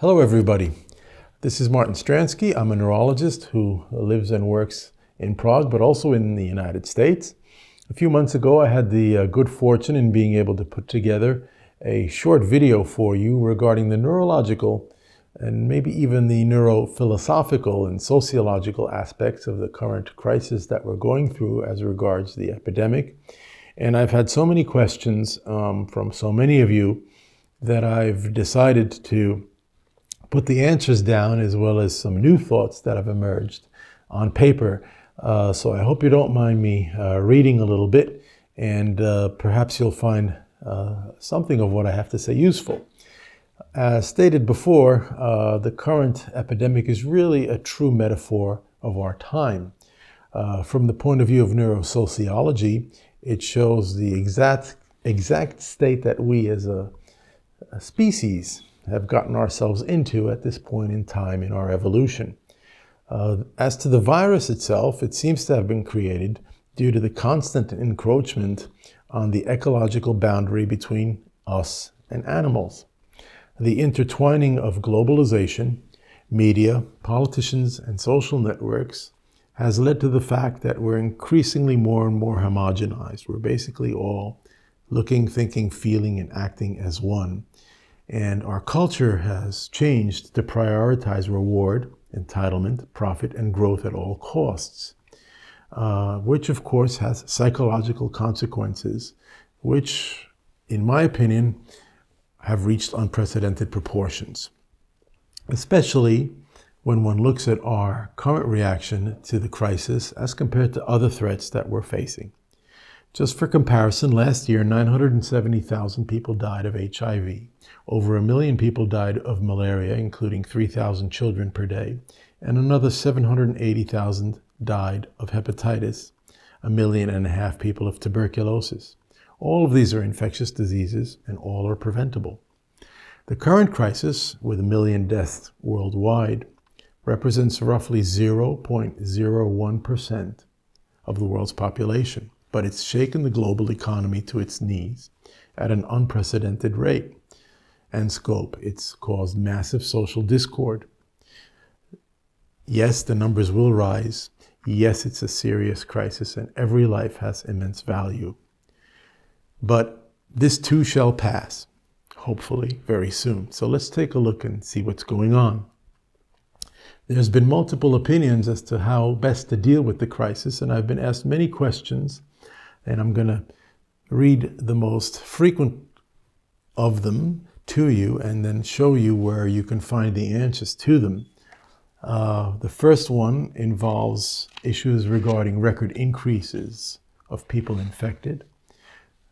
Hello, everybody. This is Martin Stransky. I'm a neurologist who lives and works in Prague, but also in the United States. A few months ago, I had the uh, good fortune in being able to put together a short video for you regarding the neurological and maybe even the neurophilosophical and sociological aspects of the current crisis that we're going through as regards the epidemic. And I've had so many questions um, from so many of you that I've decided to put the answers down as well as some new thoughts that have emerged on paper. Uh, so I hope you don't mind me uh, reading a little bit, and uh, perhaps you'll find uh, something of what I have to say useful. As stated before, uh, the current epidemic is really a true metaphor of our time. Uh, from the point of view of neurosociology, it shows the exact exact state that we as a, a species have gotten ourselves into at this point in time in our evolution. Uh, as to the virus itself, it seems to have been created due to the constant encroachment on the ecological boundary between us and animals. The intertwining of globalization, media, politicians, and social networks has led to the fact that we're increasingly more and more homogenized. We're basically all looking, thinking, feeling, and acting as one. And our culture has changed to prioritize reward, entitlement, profit, and growth at all costs, uh, which of course has psychological consequences, which, in my opinion, have reached unprecedented proportions, especially when one looks at our current reaction to the crisis as compared to other threats that we're facing. Just for comparison, last year 970,000 people died of HIV. Over a million people died of malaria, including 3,000 children per day, and another 780,000 died of hepatitis, a million and a half people of tuberculosis. All of these are infectious diseases, and all are preventable. The current crisis, with a million deaths worldwide, represents roughly 0.01% of the world's population but it's shaken the global economy to its knees at an unprecedented rate and scope. It's caused massive social discord. Yes, the numbers will rise. Yes, it's a serious crisis, and every life has immense value. But this too shall pass, hopefully, very soon. So let's take a look and see what's going on. There's been multiple opinions as to how best to deal with the crisis, and I've been asked many questions and I'm going to read the most frequent of them to you and then show you where you can find the answers to them. Uh, the first one involves issues regarding record increases of people infected.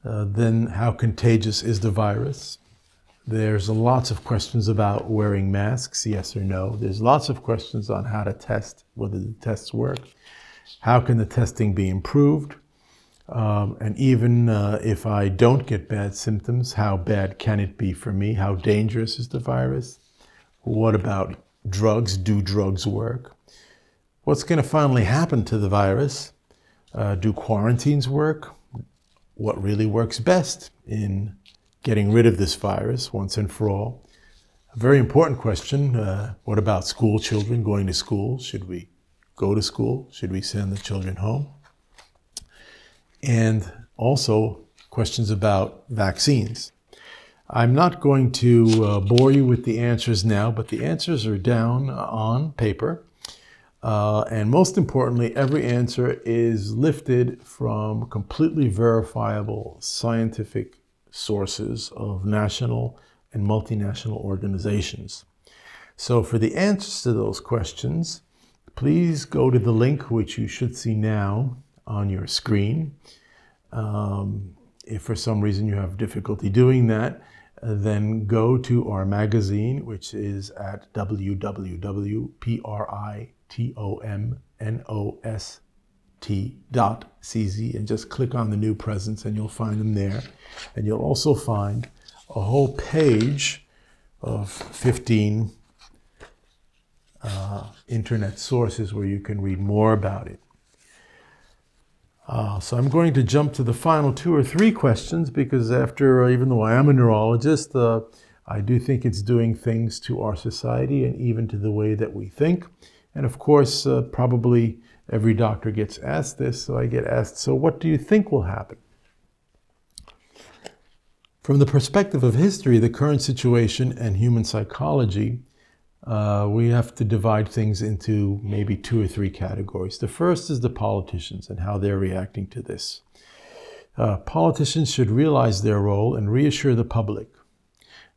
Uh, then, how contagious is the virus? There's lots of questions about wearing masks, yes or no. There's lots of questions on how to test, whether the tests work. How can the testing be improved? Um, and even uh, if I don't get bad symptoms, how bad can it be for me? How dangerous is the virus? What about drugs? Do drugs work? What's going to finally happen to the virus? Uh, do quarantines work? What really works best in getting rid of this virus once and for all? A very important question. Uh, what about school children going to school? Should we go to school? Should we send the children home? And also questions about vaccines. I'm not going to uh, bore you with the answers now, but the answers are down on paper. Uh, and most importantly, every answer is lifted from completely verifiable scientific sources of national and multinational organizations. So, for the answers to those questions, please go to the link which you should see now on your screen. Um, if for some reason you have difficulty doing that, uh, then go to our magazine, which is at www.pritomnost.cz, and just click on the new presents and you'll find them there. And you'll also find a whole page of 15 uh, internet sources where you can read more about it. Uh, so I'm going to jump to the final two or three questions because after, uh, even though I am a neurologist, uh, I do think it's doing things to our society and even to the way that we think. And of course, uh, probably every doctor gets asked this, so I get asked, so what do you think will happen? From the perspective of history, the current situation, and human psychology, uh, we have to divide things into maybe two or three categories. The first is the politicians and how they're reacting to this. Uh, politicians should realize their role and reassure the public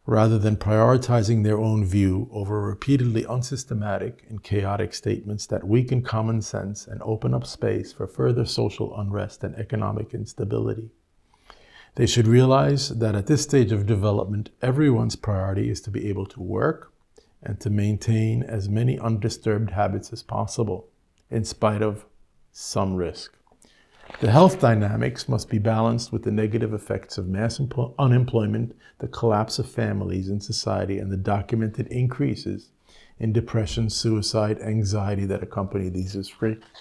rather than prioritizing their own view over repeatedly unsystematic and chaotic statements that weaken common sense and open up space for further social unrest and economic instability. They should realize that at this stage of development, everyone's priority is to be able to work and to maintain as many undisturbed habits as possible, in spite of some risk. The health dynamics must be balanced with the negative effects of mass unemployment, the collapse of families in society, and the documented increases in depression, suicide, anxiety that accompany these,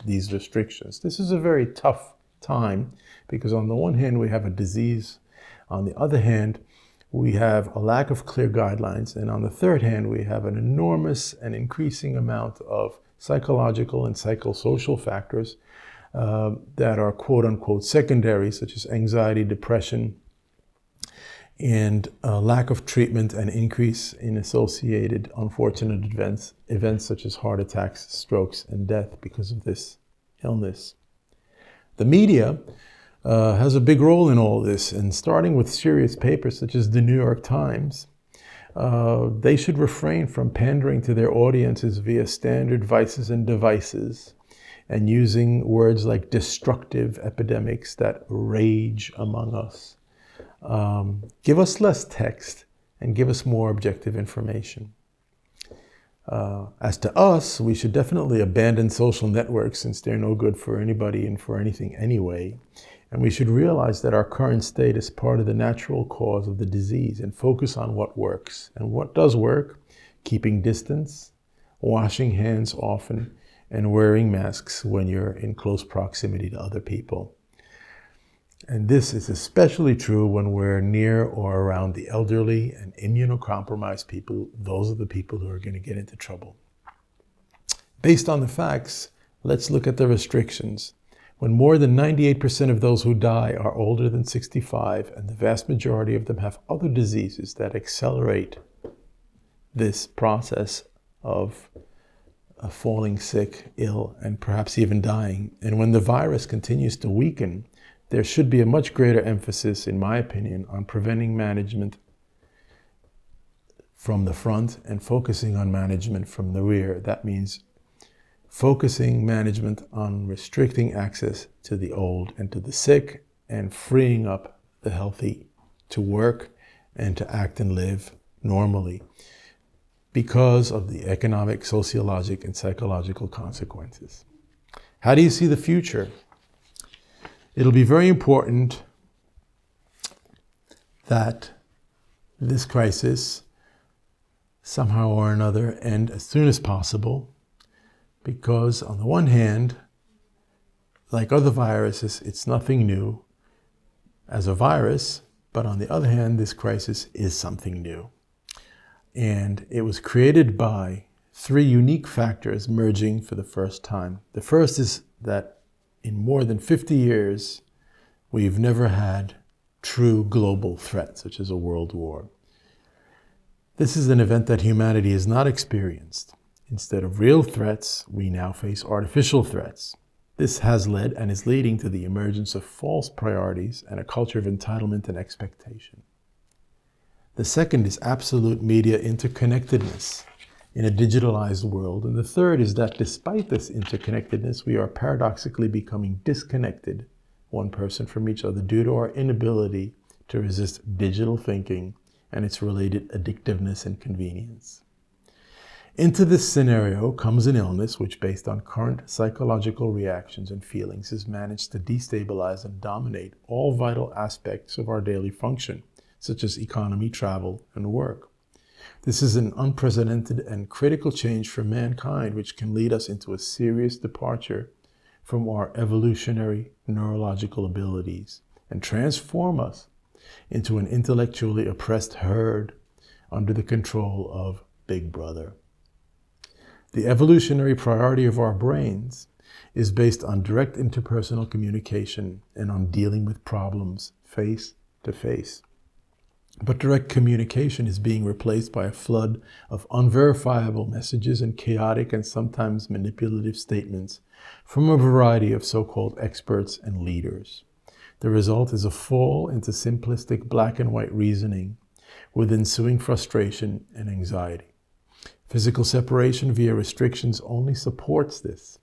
these restrictions. This is a very tough time because, on the one hand, we have a disease, on the other hand, we have a lack of clear guidelines, and on the third hand, we have an enormous and increasing amount of psychological and psychosocial factors uh, that are quote unquote secondary, such as anxiety, depression, and lack of treatment and increase in associated unfortunate events, events such as heart attacks, strokes, and death because of this illness. The media uh, has a big role in all this, and starting with serious papers such as the New York Times, uh, they should refrain from pandering to their audiences via standard vices and devices and using words like destructive epidemics that rage among us. Um, give us less text and give us more objective information. Uh, as to us, we should definitely abandon social networks since they're no good for anybody and for anything anyway. And we should realize that our current state is part of the natural cause of the disease and focus on what works. And what does work? Keeping distance, washing hands often, and wearing masks when you're in close proximity to other people. And this is especially true when we're near or around the elderly and immunocompromised people. Those are the people who are going to get into trouble. Based on the facts, let's look at the restrictions. When more than 98% of those who die are older than 65, and the vast majority of them have other diseases that accelerate this process of uh, falling sick, ill, and perhaps even dying. And when the virus continues to weaken, there should be a much greater emphasis, in my opinion, on preventing management from the front and focusing on management from the rear. That means focusing management on restricting access to the old and to the sick and freeing up the healthy to work and to act and live normally because of the economic, sociologic, and psychological consequences. How do you see the future? It'll be very important that this crisis somehow or another end as soon as possible because, on the one hand, like other viruses, it's nothing new as a virus, but on the other hand, this crisis is something new. And it was created by three unique factors merging for the first time. The first is that in more than 50 years, we've never had true global threat, such as a world war. This is an event that humanity has not experienced. Instead of real threats, we now face artificial threats. This has led and is leading to the emergence of false priorities and a culture of entitlement and expectation. The second is absolute media interconnectedness in a digitalized world. And the third is that despite this interconnectedness, we are paradoxically becoming disconnected, one person from each other, due to our inability to resist digital thinking and its related addictiveness and convenience. Into this scenario comes an illness which, based on current psychological reactions and feelings, has managed to destabilize and dominate all vital aspects of our daily function such as economy, travel, and work. This is an unprecedented and critical change for mankind, which can lead us into a serious departure from our evolutionary neurological abilities and transform us into an intellectually oppressed herd under the control of Big Brother. The evolutionary priority of our brains is based on direct interpersonal communication and on dealing with problems face to face. But direct communication is being replaced by a flood of unverifiable messages and chaotic and sometimes manipulative statements from a variety of so called experts and leaders. The result is a fall into simplistic black and white reasoning with ensuing frustration and anxiety. Physical separation via restrictions only supports this,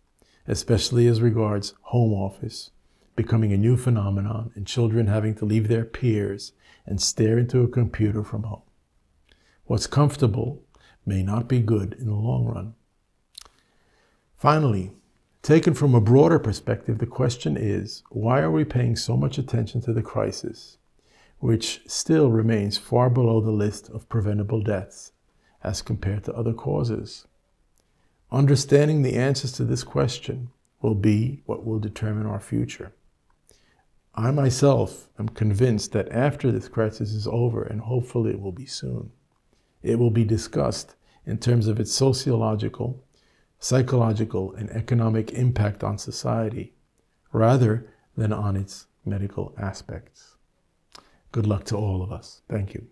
especially as regards home office, becoming a new phenomenon and children having to leave their peers and stare into a computer from home. What's comfortable may not be good in the long run. Finally, taken from a broader perspective, the question is why are we paying so much attention to the crisis, which still remains far below the list of preventable deaths as compared to other causes? Understanding the answers to this question will be what will determine our future. I myself am convinced that after this crisis is over, and hopefully it will be soon, it will be discussed in terms of its sociological, psychological, and economic impact on society, rather than on its medical aspects. Good luck to all of us. Thank you.